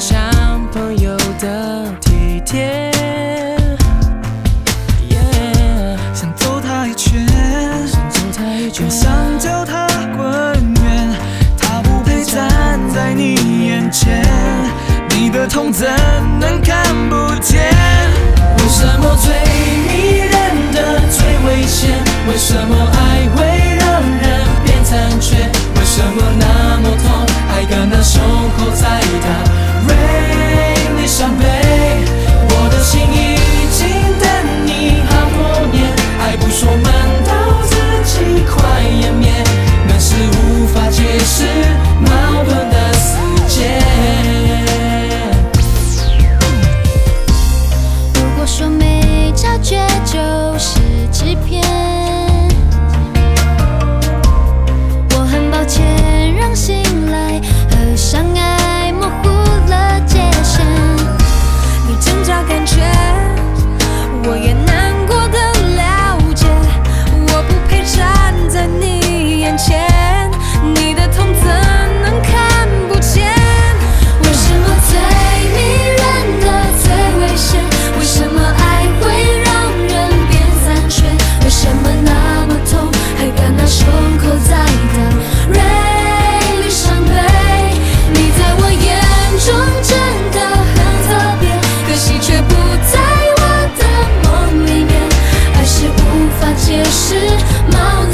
像朋友的体贴，想揍他一拳，就想叫他滚远，他不配站在你眼前。你的痛怎能看不见？为什么最迷人的最危险？为什么？口在淌，锐利伤悲。你在我眼中真的很特别，可惜却不在我的梦里面。爱是无法解释，矛盾。